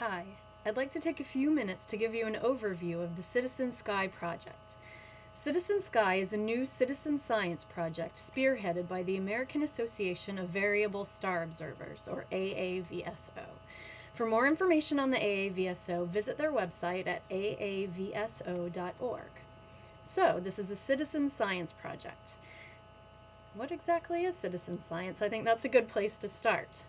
Hi, I'd like to take a few minutes to give you an overview of the Citizen Sky project. Citizen Sky is a new citizen science project spearheaded by the American Association of Variable Star Observers, or AAVSO. For more information on the AAVSO, visit their website at aavso.org. So, this is a citizen science project. What exactly is citizen science? I think that's a good place to start.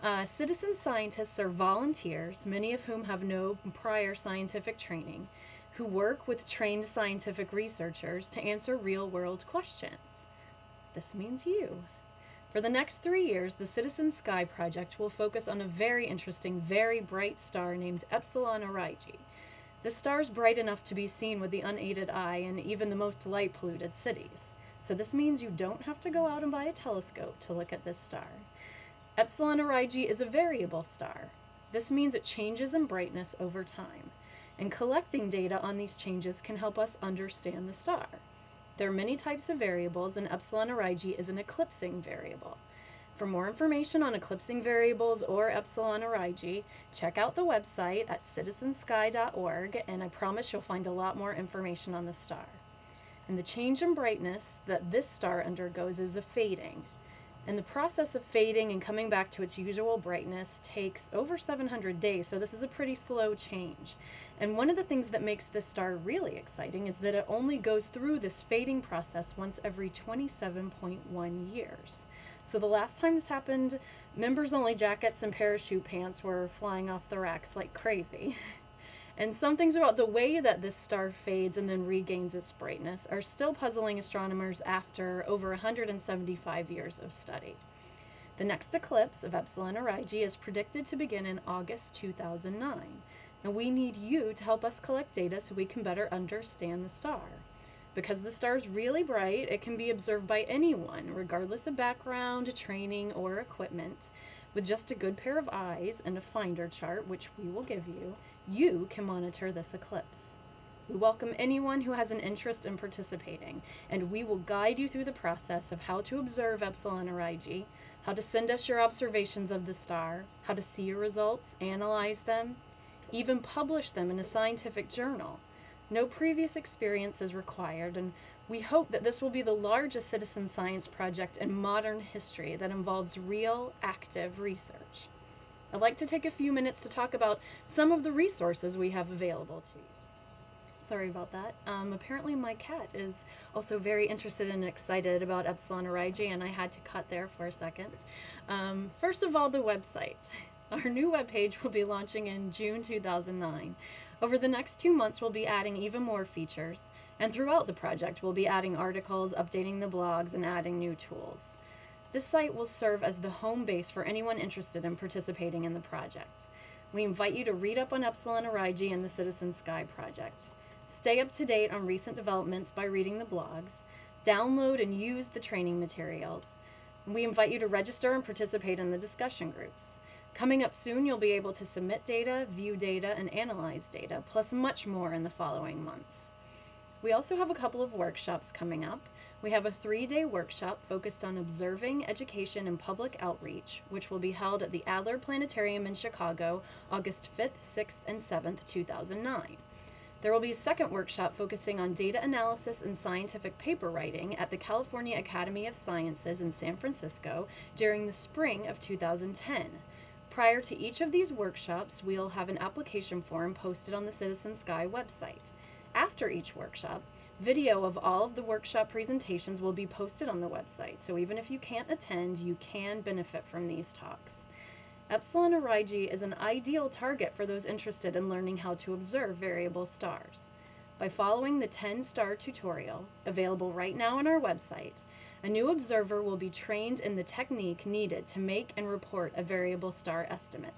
Uh, citizen scientists are volunteers, many of whom have no prior scientific training, who work with trained scientific researchers to answer real world questions. This means you. For the next three years, the Citizen Sky Project will focus on a very interesting, very bright star named Epsilon. This star is bright enough to be seen with the unaided eye in even the most light polluted cities. So this means you don't have to go out and buy a telescope to look at this star. Epsilon Aurigae is a variable star. This means it changes in brightness over time, and collecting data on these changes can help us understand the star. There are many types of variables, and Epsilon Aurigae is an eclipsing variable. For more information on eclipsing variables or Epsilon Aurigae, check out the website at citizensky.org, and I promise you'll find a lot more information on the star. And the change in brightness that this star undergoes is a fading, and the process of fading and coming back to its usual brightness takes over 700 days, so this is a pretty slow change. And one of the things that makes this star really exciting is that it only goes through this fading process once every 27.1 years. So the last time this happened, members only jackets and parachute pants were flying off the racks like crazy. And some things about the way that this star fades and then regains its brightness are still puzzling astronomers after over 175 years of study. The next eclipse of Epsilon Aurigae is predicted to begin in August 2009. And we need you to help us collect data so we can better understand the star. Because the star is really bright, it can be observed by anyone, regardless of background, training, or equipment. With just a good pair of eyes and a finder chart, which we will give you, you can monitor this eclipse. We welcome anyone who has an interest in participating, and we will guide you through the process of how to observe Epsilon Aurigae, how to send us your observations of the star, how to see your results, analyze them, even publish them in a scientific journal. No previous experience is required, and we hope that this will be the largest citizen science project in modern history that involves real, active research. I'd like to take a few minutes to talk about some of the resources we have available to you. Sorry about that. Um, apparently my cat is also very interested and excited about Epsilon Aurigae, and I had to cut there for a second. Um, first of all, the website. Our new webpage will be launching in June 2009. Over the next two months, we'll be adding even more features, and throughout the project, we'll be adding articles, updating the blogs, and adding new tools. This site will serve as the home base for anyone interested in participating in the project. We invite you to read up on Epsilon Aurigae and the Citizen Sky project. Stay up to date on recent developments by reading the blogs. Download and use the training materials. We invite you to register and participate in the discussion groups. Coming up soon, you'll be able to submit data, view data, and analyze data, plus much more in the following months. We also have a couple of workshops coming up. We have a three day workshop focused on observing, education, and public outreach, which will be held at the Adler Planetarium in Chicago August 5th, 6th, and 7th, 2009. There will be a second workshop focusing on data analysis and scientific paper writing at the California Academy of Sciences in San Francisco during the spring of 2010. Prior to each of these workshops, we'll have an application form posted on the Citizen Sky website. After each workshop, Video of all of the workshop presentations will be posted on the website, so even if you can't attend, you can benefit from these talks. Epsilon Aurigae is an ideal target for those interested in learning how to observe variable stars. By following the 10 star tutorial, available right now on our website, a new observer will be trained in the technique needed to make and report a variable star estimate.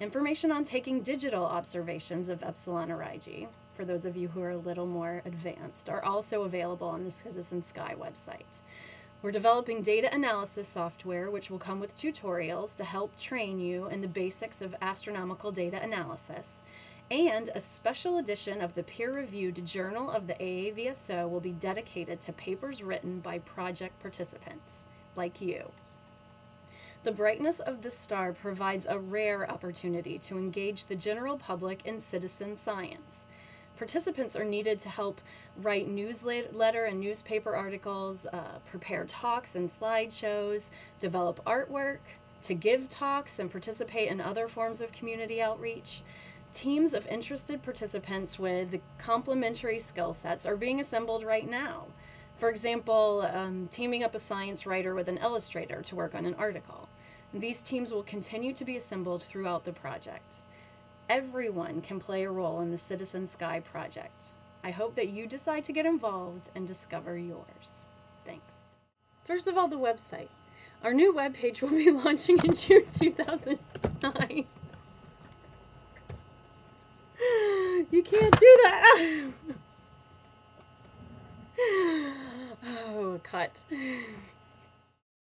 Information on taking digital observations of Epsilon Aurigae, for those of you who are a little more advanced, are also available on the Citizen Sky website. We're developing data analysis software, which will come with tutorials to help train you in the basics of astronomical data analysis. And a special edition of the peer reviewed Journal of the AAVSO will be dedicated to papers written by project participants, like you. The brightness of this star provides a rare opportunity to engage the general public in citizen science. Participants are needed to help write newsletter and newspaper articles, uh, prepare talks and slideshows, develop artwork, to give talks and participate in other forms of community outreach. Teams of interested participants with complementary skill sets are being assembled right now. For example, um, teaming up a science writer with an illustrator to work on an article. These teams will continue to be assembled throughout the project. Everyone can play a role in the Citizen Sky project. I hope that you decide to get involved and discover yours. Thanks. First of all, the website. Our new webpage will be launching in June 2009. You can't do that. oh, cut.